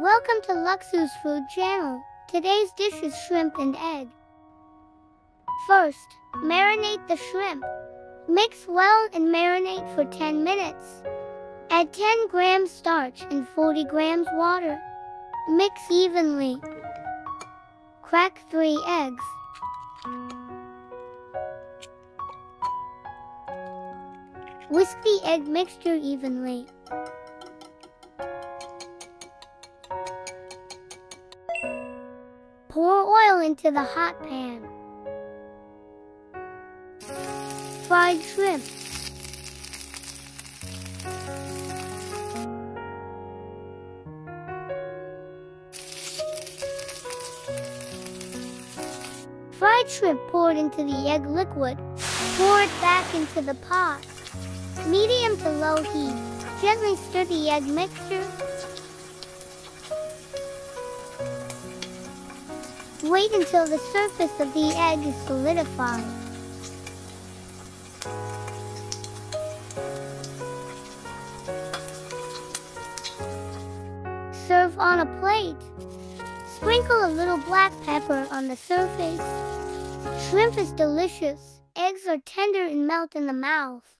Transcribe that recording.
Welcome to Luxu's Food Channel. Today's dish is shrimp and egg. First, marinate the shrimp. Mix well and marinate for 10 minutes. Add 10 grams starch and 40 grams water. Mix evenly. Crack 3 eggs. Whisk the egg mixture evenly. Pour oil into the hot pan. Fried shrimp. Fried shrimp poured into the egg liquid. Pour it back into the pot. Medium to low heat. Gently stir the egg mixture. Wait until the surface of the egg is solidified. Serve on a plate. Sprinkle a little black pepper on the surface. Shrimp is delicious. Eggs are tender and melt in the mouth.